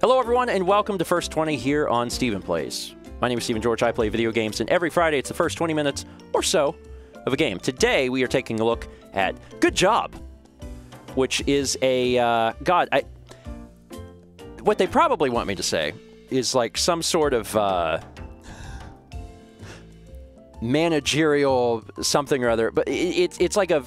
Hello, everyone, and welcome to First 20 here on Stephen Plays. My name is Stephen Georg. I play video games, and every Friday it's the first 20 minutes or so of a game. Today we are taking a look at Good Job, which is a uh, God. I what they probably want me to say is like some sort of uh, managerial something or other, but it, it's it's like a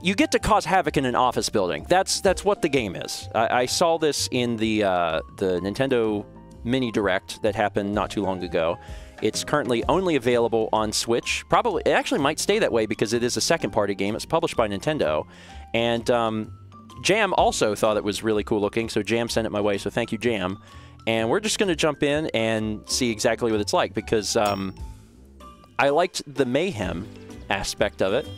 you get to cause havoc in an office building. That's that's what the game is. I, I saw this in the uh, the Nintendo Mini Direct that happened not too long ago. It's currently only available on Switch. Probably, it actually might stay that way because it is a second-party game. It's published by Nintendo, and um, Jam also thought it was really cool looking. So Jam sent it my way. So thank you, Jam. And we're just going to jump in and see exactly what it's like because um, I liked the mayhem aspect of it.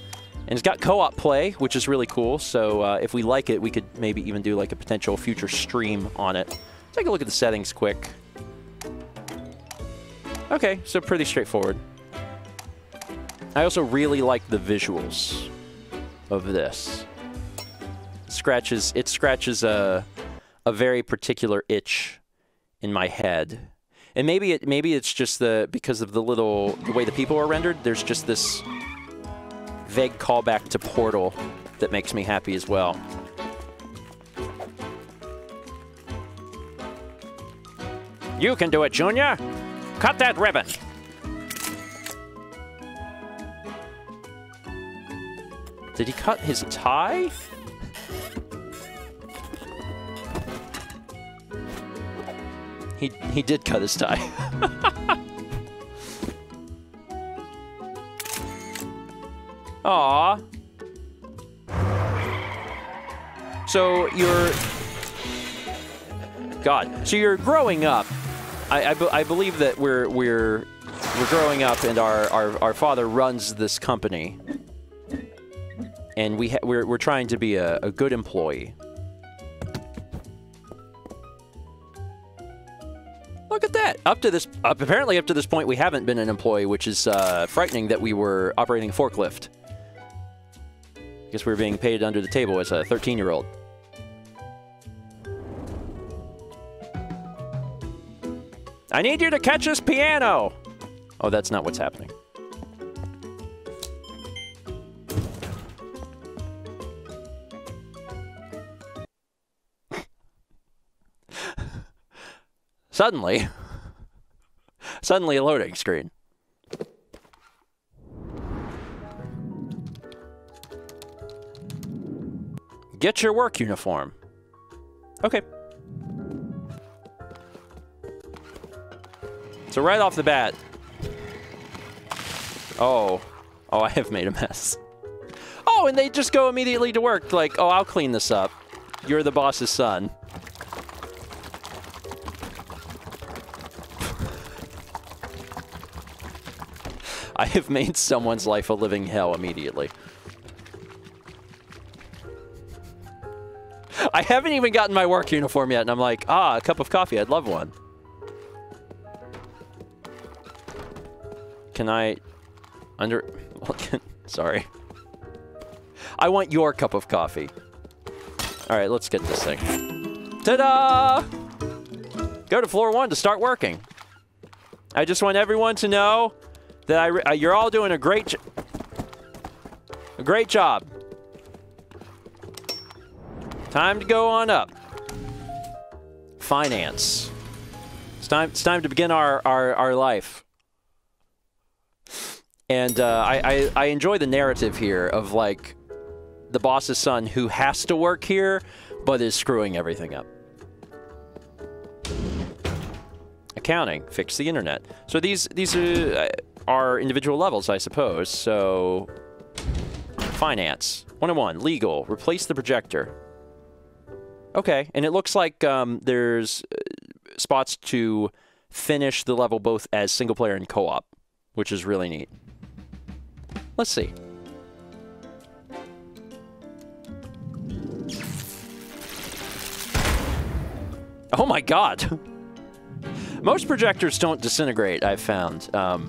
And it's got co-op play, which is really cool. So uh, if we like it, we could maybe even do like a potential future stream on it. Take a look at the settings quick. Okay, so pretty straightforward. I also really like the visuals of this. It scratches it scratches a a very particular itch in my head. And maybe it maybe it's just the because of the little the way the people are rendered, there's just this vague callback to Portal that makes me happy as well. You can do it, Junior! Cut that ribbon! Did he cut his tie? he, he did cut his tie. Aw. So you're... God. So you're growing up. I, I, I, believe that we're we're we're growing up, and our our, our father runs this company, and we we're we're trying to be a, a good employee. Look at that! Up to this, up, apparently up to this point, we haven't been an employee, which is uh, frightening that we were operating a forklift. I guess we were being paid under the table as a 13-year-old. I need you to catch this piano! Oh, that's not what's happening. suddenly, suddenly a loading screen. Get your work uniform. Okay. So right off the bat... Oh. Oh, I have made a mess. Oh, and they just go immediately to work. Like, oh, I'll clean this up. You're the boss's son. I have made someone's life a living hell immediately. I haven't even gotten my work uniform yet, and I'm like, ah, a cup of coffee. I'd love one. Can I... Under... Sorry. I want your cup of coffee. All right, let's get this thing. Ta-da! Go to floor one to start working. I just want everyone to know that I, you're all doing a great, a great job. Time to go on up. Finance. It's time, it's time to begin our, our, our life. And uh, I, I, I enjoy the narrative here of, like, the boss's son who has to work here, but is screwing everything up. Accounting, fix the internet. So these, these are, uh, are individual levels, I suppose. So, finance. 101, legal, replace the projector. Okay, and it looks like um, there's uh, spots to finish the level both as single player and co-op, which is really neat. Let's see. Oh my god! Most projectors don't disintegrate, I've found, um,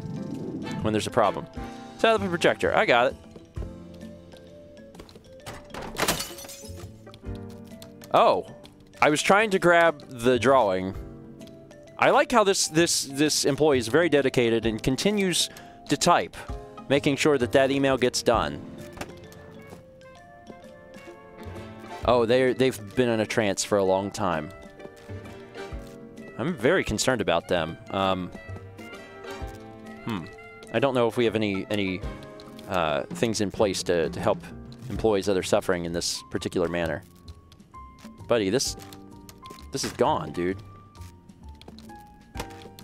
when there's a problem. Set up a projector. I got it. Oh. I was trying to grab the drawing. I like how this this this employee is very dedicated and continues to type, making sure that that email gets done. Oh, they they've been in a trance for a long time. I'm very concerned about them. Um, hmm. I don't know if we have any any uh, things in place to, to help employees that are suffering in this particular manner. Buddy, this this is gone, dude.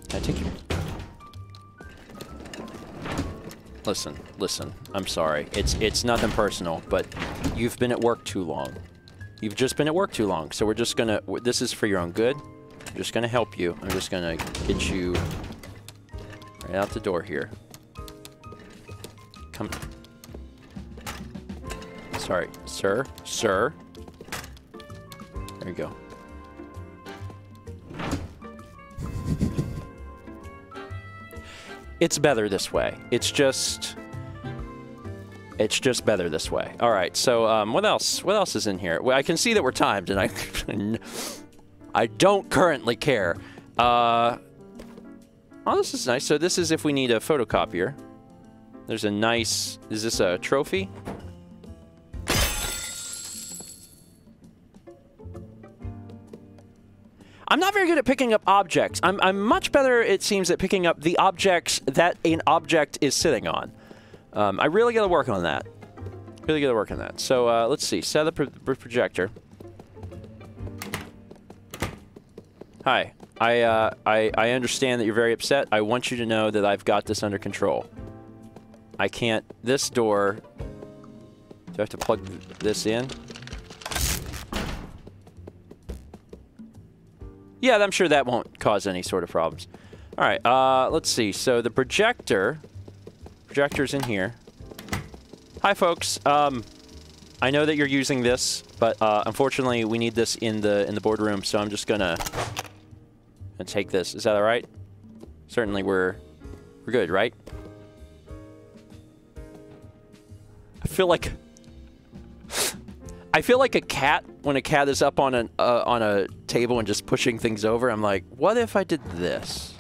Can I take you? Listen, listen. I'm sorry. It's it's nothing personal, but you've been at work too long. You've just been at work too long, so we're just gonna. This is for your own good. I'm just gonna help you. I'm just gonna get you right out the door here. Come. Sorry, sir, sir. Go. it's better this way. It's just... It's just better this way. All right, so um, what else? What else is in here? Well, I can see that we're timed, and I, I don't currently care. Uh, oh, this is nice. So this is if we need a photocopier. There's a nice... Is this a trophy? I'm not very good at picking up objects. I'm, I'm much better, it seems, at picking up the objects that an object is sitting on. Um, I really got to work on that. Really got to work on that. So uh, let's see. Set up the pro projector. Hi. I, uh, I, I understand that you're very upset. I want you to know that I've got this under control. I can't... This door... Do I have to plug this in? Yeah, I'm sure that won't cause any sort of problems. All right, uh, let's see. So the projector, projector's in here. Hi, folks. Um, I know that you're using this, but uh, unfortunately, we need this in the in the boardroom. So I'm just gonna, gonna take this. Is that all right? Certainly, we're we're good, right? I feel like I feel like a cat when a cat is up on an uh, on a table and just pushing things over. I'm like, what if I did this?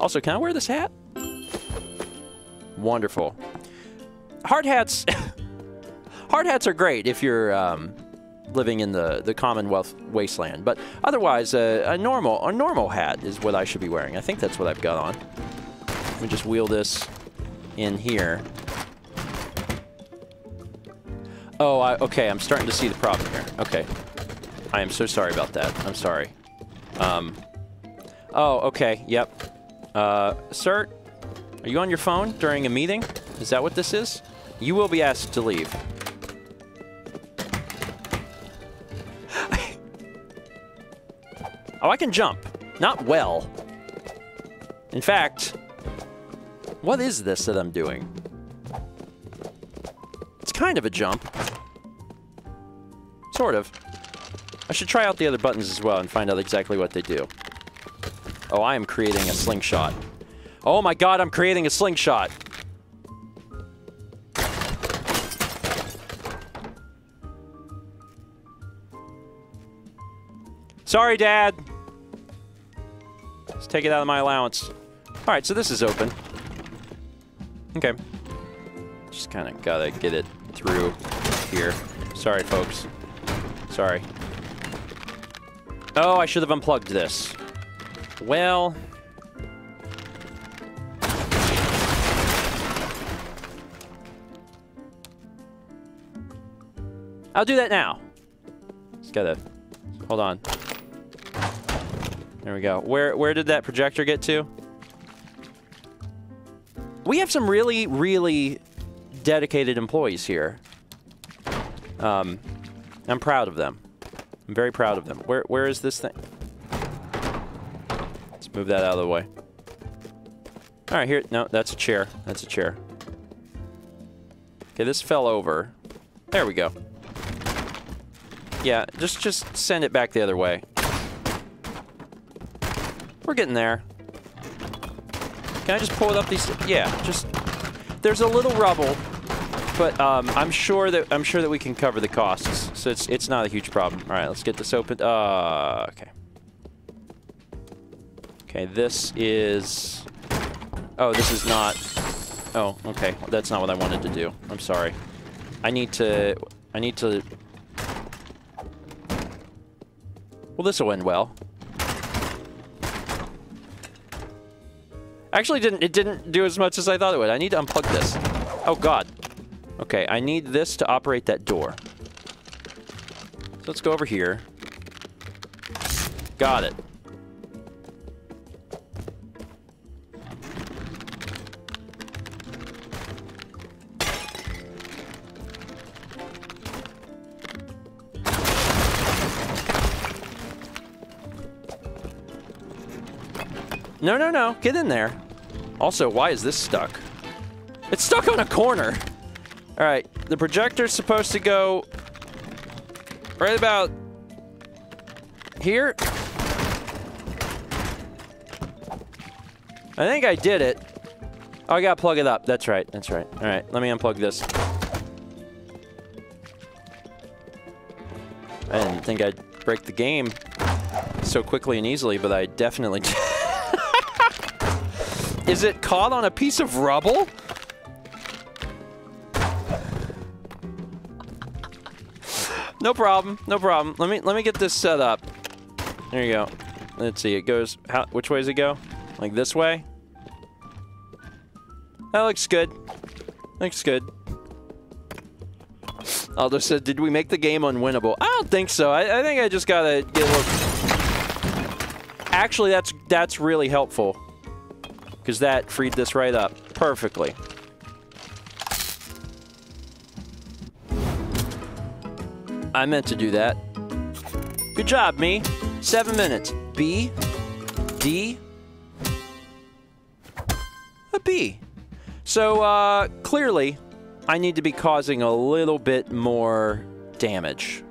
Also, can I wear this hat? Wonderful. Hard hats. hard hats are great if you're um, living in the the Commonwealth wasteland, but otherwise, uh, a normal a normal hat is what I should be wearing. I think that's what I've got on. Me just wheel this in here. Oh, I, okay, I'm starting to see the problem here. Okay. I am so sorry about that. I'm sorry. Um, oh, okay, yep. Uh, sir, are you on your phone during a meeting? Is that what this is? You will be asked to leave. oh, I can jump. Not well. In fact, what is this that I'm doing? It's kind of a jump. Sort of. I should try out the other buttons as well and find out exactly what they do. Oh, I am creating a slingshot. Oh my god, I'm creating a slingshot! Sorry, Dad! Let's take it out of my allowance. Alright, so this is open. Okay. Just kind of gotta get it through here. Sorry, folks. Sorry. Oh, I should have unplugged this. Well... I'll do that now. Just gotta... Hold on. There we go. Where, where did that projector get to? We have some really, really dedicated employees here. Um, I'm proud of them. I'm very proud of them. Where, where is this thing? Let's move that out of the way. All right, here. No, that's a chair. That's a chair. Okay, this fell over. There we go. Yeah, just just send it back the other way. We're getting there. Can I just pull it up these? Yeah, just... There's a little rubble. but um, I'm sure that I'm sure that we can cover the costs, so it's it's not a huge problem. All right, let's get this open. Uh, okay. Okay, this is. Oh, this is not. Oh, okay. That's not what I wanted to do. I'm sorry. I need to. I need to. Well, this will end well. Actually, didn't it didn't do as much as I thought it would. I need to unplug this. Oh God. Okay, I need this to operate that door. So let's go over here. Got it. No, no, no. Get in there. Also, why is this stuck? It's stuck on a corner. All right, the projector's supposed to go right about here. I think I did it. Oh, I gotta plug it up. That's right, that's right. All right, let me unplug this. I didn't think I'd break the game so quickly and easily, but I definitely did. Is it caught on a piece of rubble? no problem. No problem. Let me let me get this set up. There you go. Let's see. It goes. How? Which way does it go? Like this way? That looks good. Looks good. Aldo said, "Did we make the game unwinnable?" I don't think so. I, I think I just gotta get a little. Actually, that's that's really helpful because that freed this right up perfectly. I meant to do that. Good job, me. Seven minutes. B, D, a B. So, uh, clearly, I need to be causing a little bit more damage.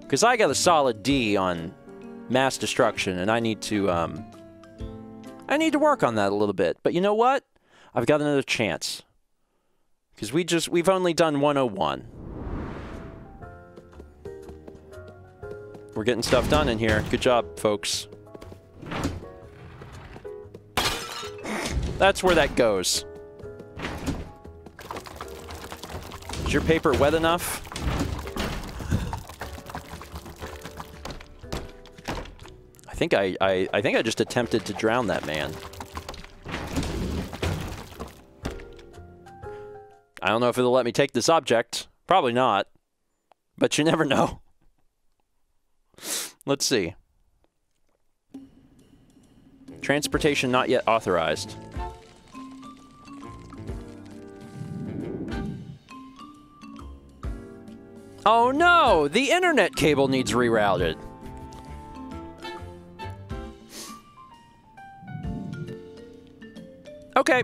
Because I got a solid D on mass destruction, and I need to, um, I need to work on that a little bit. But you know what? I've got another chance. Because we just, we've only done 101. We're getting stuff done in here. Good job, folks. That's where that goes. Is your paper wet enough? Think I, I, I think I just attempted to drown that man. I don't know if it'll let me take this object. Probably not. But you never know. Let's see. Transportation not yet authorized. Oh no! The internet cable needs rerouted. Okay.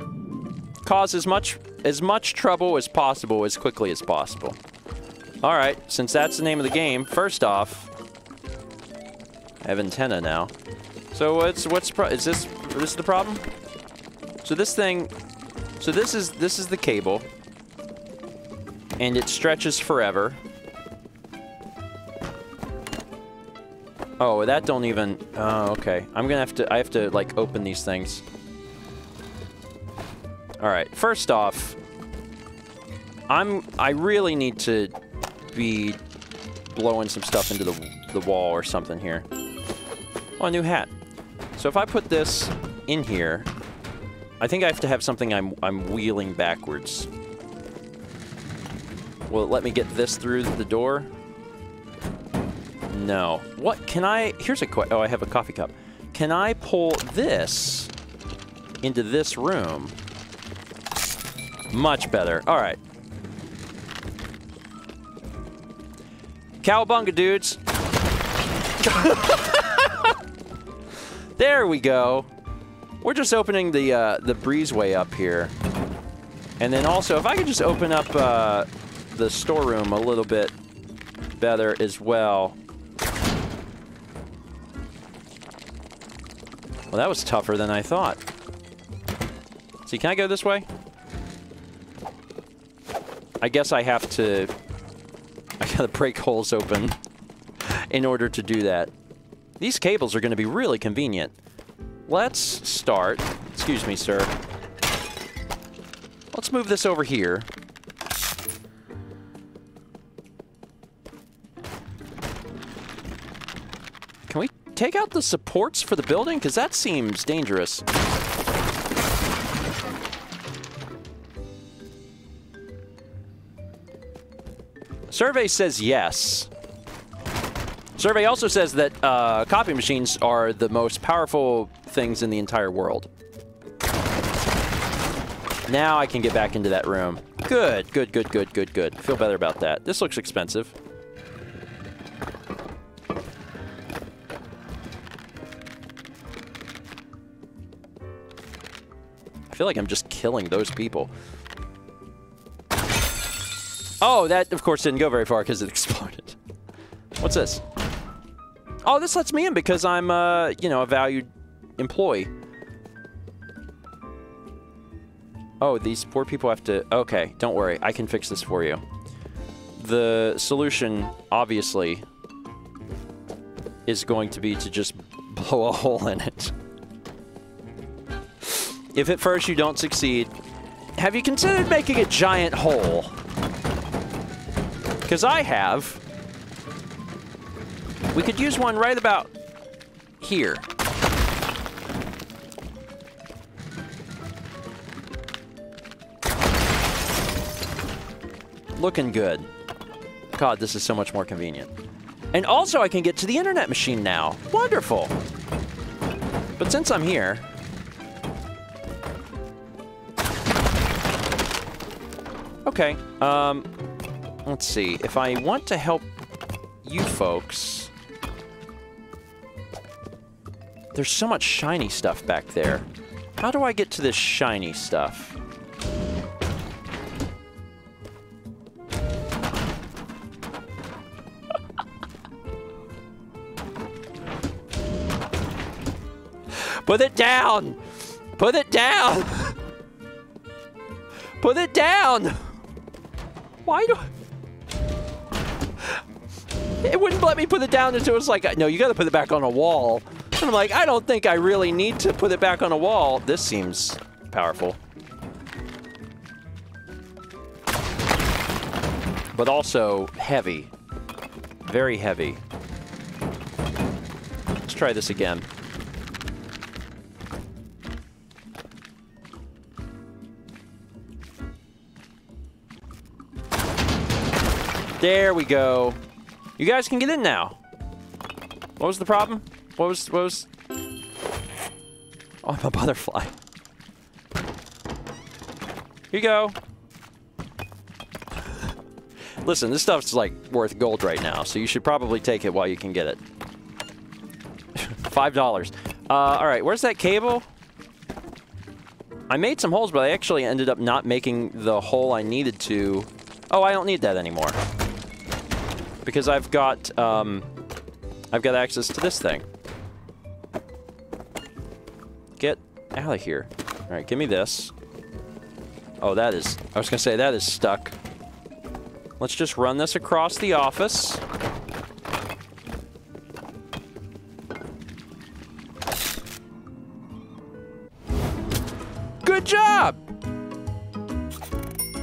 Cause as much as much trouble as possible as quickly as possible. All right, since that's the name of the game, first off, I have antenna now. So what's what's is this this is the problem? So this thing, so this is this is the cable, and it stretches forever. Oh, that don't even. Oh, okay. I'm gonna have to. I have to like open these things. All right. First off, I'm. I really need to be blowing some stuff into the the wall or something here. Oh, a new hat. So if I put this in here, I think I have to have something I'm, I'm wheeling backwards. Will it let me get this through the door? No. What can I... Here's a. Oh, I have a coffee cup. Can I pull this into this room? Much better. All right. Cowabunga, dudes. There we go. We're just opening the uh, the breezeway up here. And then also, if I could just open up uh, the storeroom a little bit better as well. Well, that was tougher than I thought. See, can I go this way? I guess I have to... I gotta break holes open in order to do that. These cables are to be really convenient. Let's start... Excuse me, sir. Let's move this over here. Can we take out the supports for the building? Because that seems dangerous. Survey says yes. Survey also says that uh, copy machines are the most powerful things in the entire world. Now I can get back into that room. Good, good, good, good, good, good. Feel better about that. This looks expensive. I feel like I'm just killing those people. Oh, that, of course, didn't go very far because it exploded. What's this? Oh, this lets me in because I'm, uh, you know, a valued employee. Oh, these poor people have to... Okay, don't worry. I can fix this for you. The solution, obviously, is going to be to just blow a hole in it. If at first you don't succeed, have you considered making a giant hole? Because I have. We could use one right about here. Looking good. God, this is so much more convenient. And also I can get to the internet machine now. Wonderful. But since I'm here... Okay, um, let's see. If I want to help you folks... There's so much shiny stuff back there. How do I get to this shiny stuff? Put it down! Put it down! Put it down! Why do... It wouldn't let me put it down until it was like, no, you gotta put it back on a wall. And I'm like, I don't think I really need to put it back on a wall. This seems powerful. But also heavy. Very heavy. Let's try this again. There we go. You guys can get in now. What was the problem? What was, what was... Oh, I'm a butterfly. Here you go. Listen, this stuff's like worth gold right now, so you should probably take it while you can get it. Five dollars. Uh, all right, where's that cable? I made some holes, but I actually ended up not making the hole I needed to. Oh, I don't need that anymore. Because I've got, um, I've got access to this thing. Get out of here. All right, give me this. Oh, that is, I was gonna say, that is stuck. Let's just run this across the office. Good job!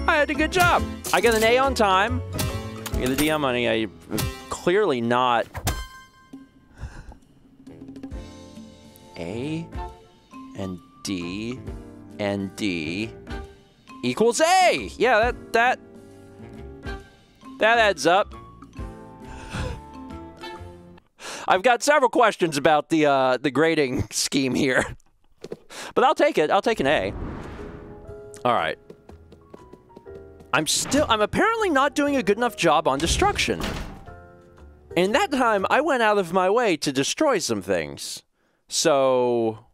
I had a good job. I got an A on time. The DM money. I clearly not. A and D and D equals A. Yeah, that that that adds up. I've got several questions about the uh, the grading scheme here, but I'll take it. I'll take an A. All right. I'm still, I'm apparently not doing a good enough job on destruction. In that time, I went out of my way to destroy some things. So,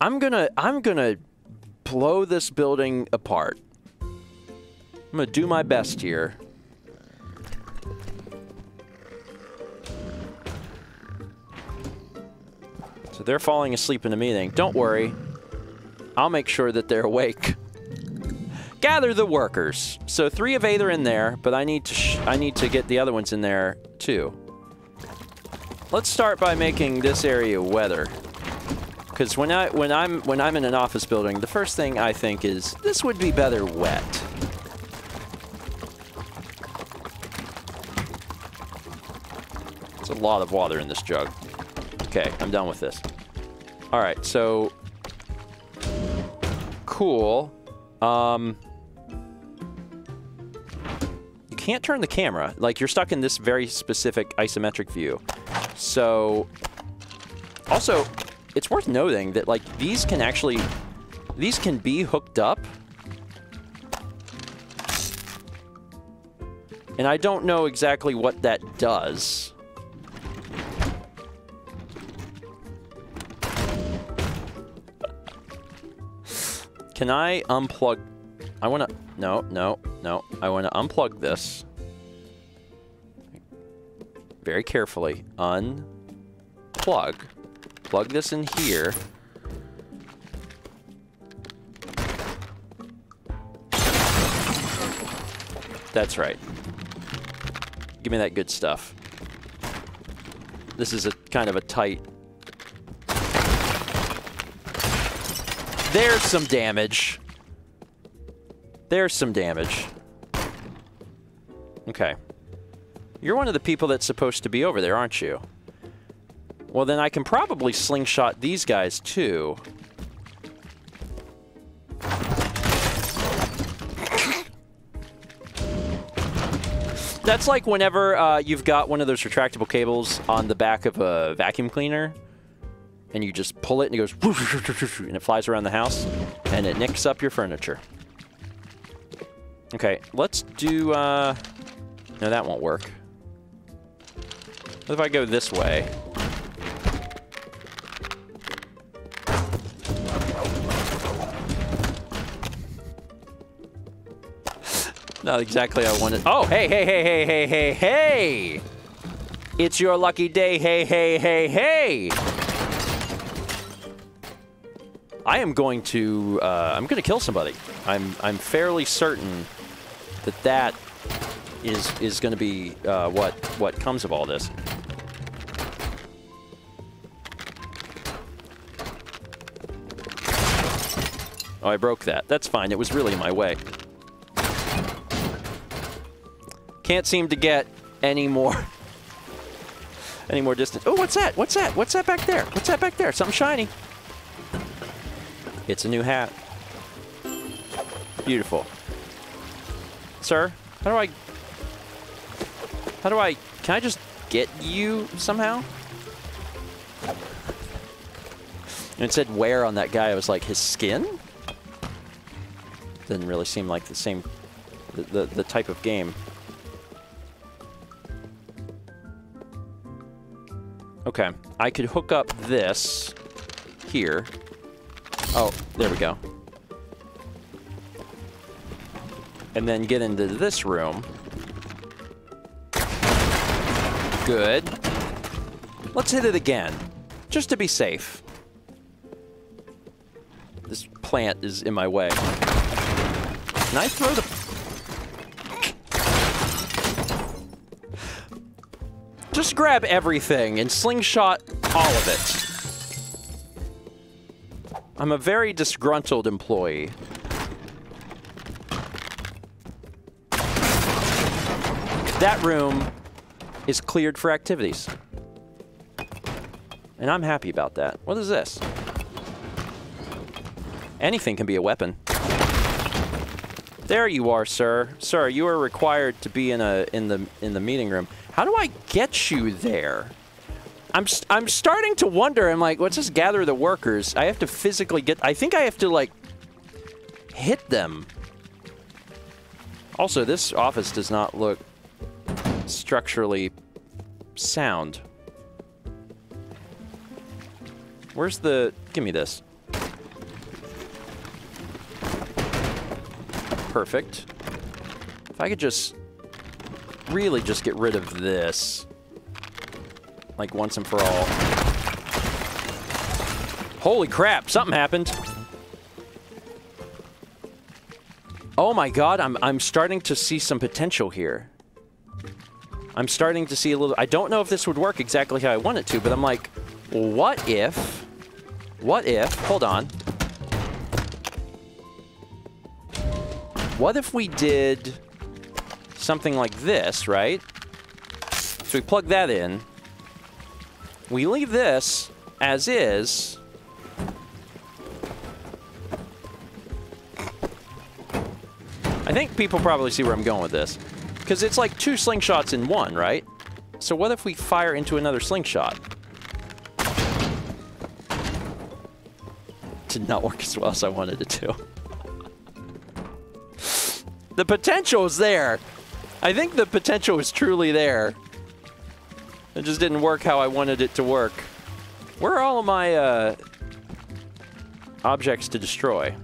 I'm gonna, I'm gonna blow this building apart. I'm gonna do my best here. So they're falling asleep in the meeting. Don't worry. I'll make sure that they're awake. Gather the workers. So three of eight are in there, but I need to I need to get the other ones in there too. Let's start by making this area weather. Because when I when I'm when I'm in an office building, the first thing I think is this would be better wet. It's a lot of water in this jug. Okay, I'm done with this. All right, so cool. Um, can't turn the camera. Like, you're stuck in this very specific isometric view. So, also, it's worth noting that, like, these can actually... These can be hooked up. And I don't know exactly what that does. Can I unplug... I want to... No, no, no. I want to unplug this. Very carefully. Unplug. Plug this in here. That's right. Give me that good stuff. This is a kind of a tight There's some damage. There's some damage. Okay. You're one of the people that's supposed to be over there, aren't you? Well, then I can probably slingshot these guys, too. That's like whenever uh, you've got one of those retractable cables on the back of a vacuum cleaner and you just pull it and it goes and it flies around the house and it nicks up your furniture. Okay, let's do, uh, no, that won't work. What if I go this way? Not exactly I wanted. Oh, hey, hey, hey, hey, hey, hey, hey! It's your lucky day, hey, hey, hey, hey! I am going to, uh, I'm going to kill somebody. I'm, I'm fairly certain that that is, is going to be uh, what, what comes of all this. Oh, I broke that. That's fine. It was really in my way. Can't seem to get any more any more distance. Oh, what's that? What's that? What's that back there? What's that back there? Something shiny. It's a new hat. Beautiful. Sir, how do I... How do I... Can I just get you somehow? And it said wear on that guy. I was like, his skin? Didn't really seem like the same... The, the, the type of game. Okay. I could hook up this here. Oh, there we go. And then get into this room. Good. Let's hit it again, just to be safe. This plant is in my way. Can I throw the... Just grab everything and slingshot all of it. I'm a very disgruntled employee. That room is cleared for activities. And I'm happy about that. What is this? Anything can be a weapon. There you are, sir. Sir, you are required to be in a in the in the meeting room. How do I get you there? I'm I'm starting to wonder. I'm like, let's just gather the workers. I have to physically get. I think I have to like hit them. Also, this office does not look structurally sound. Where's the... Give me this. Perfect. If I could just really just get rid of this like once and for all. Holy crap, something happened. Oh my god, I'm, I'm starting to see some potential here. I'm starting to see a little... I don't know if this would work exactly how I want it to, but I'm like, what if... What if... Hold on. What if we did something like this, right? So we plug that in. We leave this as is. I think people probably see where I'm going with this. Because it's like two slingshots in one, right? So what if we fire into another slingshot? Did not work as well as I wanted it to. the potential is there. I think the potential is truly there. It just didn't work how I wanted it to work. Where are all of my uh, objects to destroy?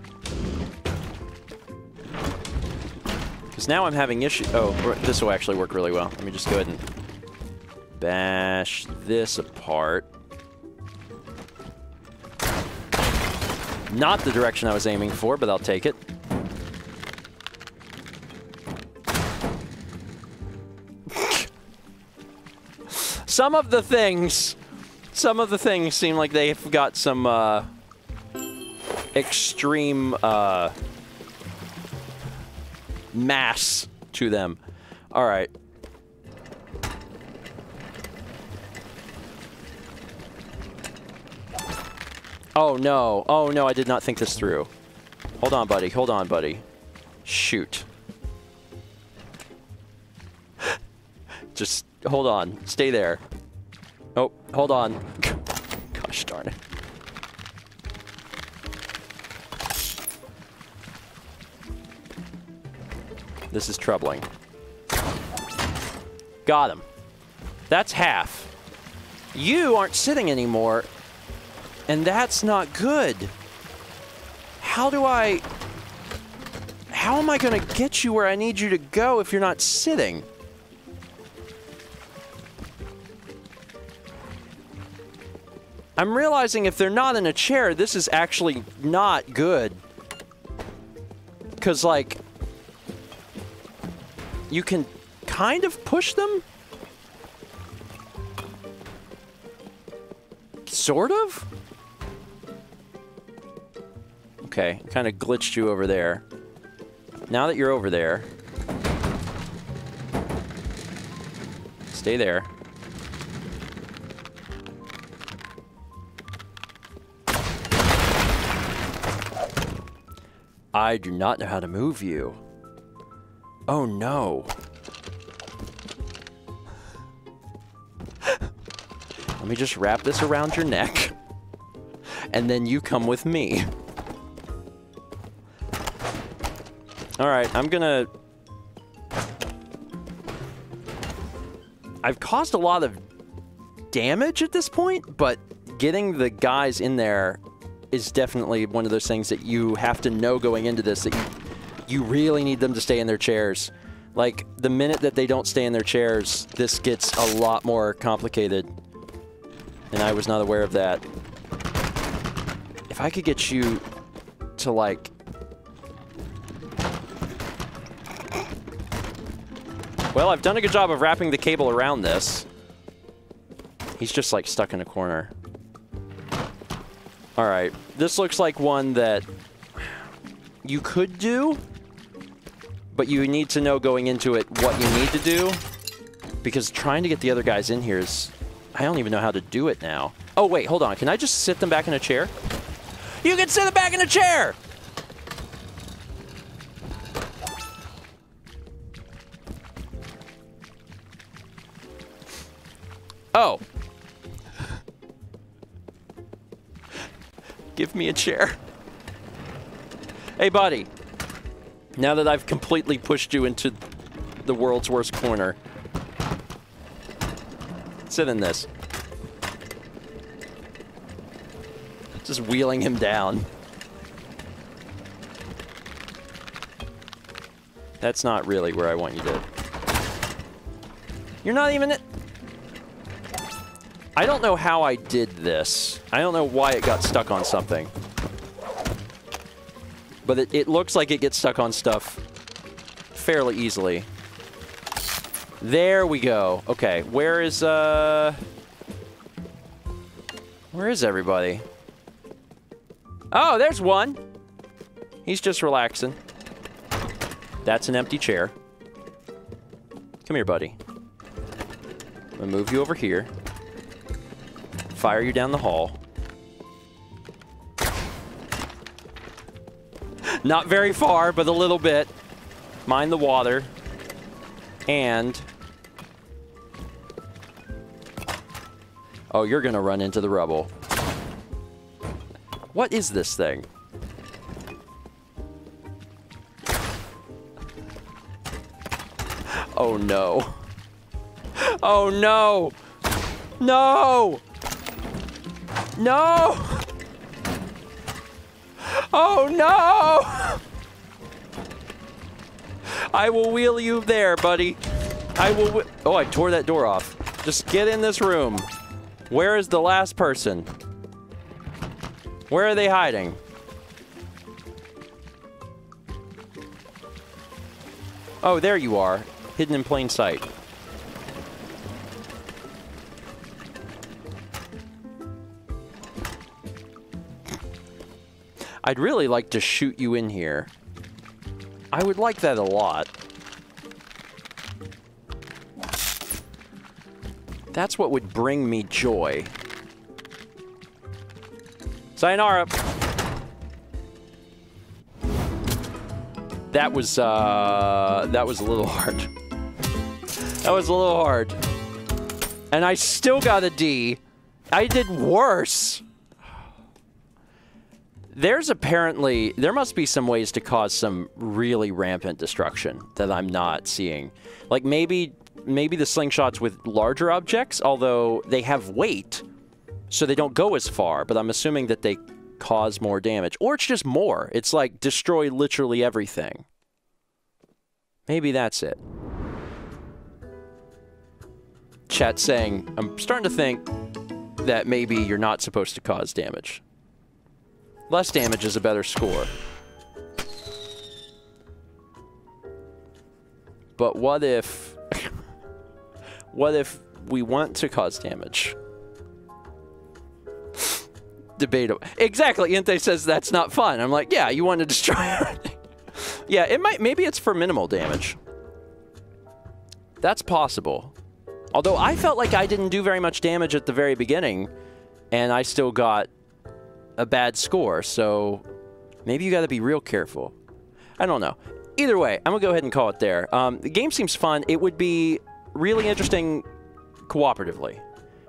Because now I'm having issues. Oh, this will actually work really well. Let me just go ahead and bash this apart. Not the direction I was aiming for, but I'll take it. Some of the things, some of the things seem like they've got some uh, extreme uh, mass to them. All right. Oh, no. Oh, no, I did not think this through. Hold on, buddy. Hold on, buddy. Shoot. Just hold on. Stay there. Oh, hold on. Gosh darn it. This is troubling. Got him. That's half. You aren't sitting anymore, and that's not good. How do I... How am I going to get you where I need you to go if you're not sitting? I'm realizing if they're not in a chair, this is actually not good. Because, like, you can kind of push them? Sort of? Okay, kind of glitched you over there. Now that you're over there, stay there. I do not know how to move you. Oh no. Let me just wrap this around your neck. And then you come with me. Alright, I'm gonna... I've caused a lot of damage at this point, but getting the guys in there is definitely one of those things that you have to know going into this that you you really need them to stay in their chairs. Like, the minute that they don't stay in their chairs, this gets a lot more complicated. And I was not aware of that. If I could get you to, like... Well, I've done a good job of wrapping the cable around this. He's just, like, stuck in a corner. Alright, this looks like one that you could do, but you need to know going into it what you need to do. Because trying to get the other guys in here is... I don't even know how to do it now. Oh, wait, hold on. Can I just sit them back in a chair? You can sit them back in a chair! Oh. Give me a chair. Hey, buddy. Now that I've completely pushed you into the world's worst corner. Sit in this. Just wheeling him down. That's not really where I want you to... You're not even... I don't know how I did this. I don't know why it got stuck on something. but it, it looks like it gets stuck on stuff fairly easily. There we go. Okay, where is, uh... Where is everybody? Oh, there's one. He's just relaxing. That's an empty chair. Come here, buddy. I'm gonna move you over here. Fire you down the hall. Not very far, but a little bit. Mind the water. And... Oh, you're gonna run into the rubble. What is this thing? Oh no. Oh no! No! No! Oh no! I will wheel you there, buddy. I will. Oh, I tore that door off. Just get in this room. Where is the last person? Where are they hiding? Oh, there you are. Hidden in plain sight. I'd really like to shoot you in here. I would like that a lot. That's what would bring me joy. Sayonara. That was, uh, that was a little hard. That was a little hard. And I still got a D. I did worse. There's apparently, there must be some ways to cause some really rampant destruction that I'm not seeing. Like maybe, maybe the slingshots with larger objects, although they have weight, so they don't go as far, but I'm assuming that they cause more damage. Or it's just more. It's like destroy literally everything. Maybe that's it. Chat saying, I'm starting to think that maybe you're not supposed to cause damage. Less damage is a better score. But what if... what if we want to cause damage? Debatable. Exactly. Inte says that's not fun. I'm like, yeah, you want to destroy everything. yeah, it might. Maybe it's for minimal damage. That's possible. Although I felt like I didn't do very much damage at the very beginning, and I still got a bad score, so maybe you got to be real careful. I don't know. Either way, I'm going to go ahead and call it there. Um, the game seems fun. It would be really interesting cooperatively.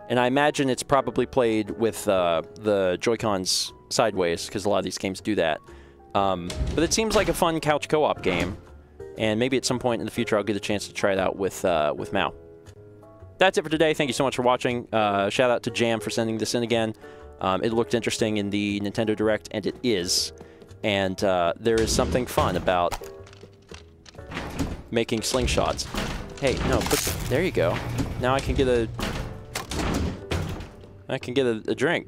And I imagine it's probably played with uh, the Joy-Cons sideways, because a lot of these games do that. Um, but it seems like a fun couch co-op game. And maybe at some point in the future I'll get a chance to try it out with, uh, with Mal. That's it for today. Thank you so much for watching. Uh, shout out to Jam for sending this in again. Um, it looked interesting in the Nintendo Direct, and it is. And uh, there is something fun about making slingshots. Hey, no, put the, there you go. Now I can get a, I can get a, a drink.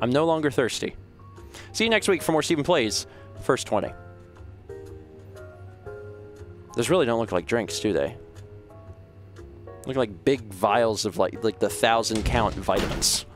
I'm no longer thirsty. See you next week for more Stephen Plays First 20. Those really don't look like drinks, do they? Look like big vials of like like the thousand count vitamins.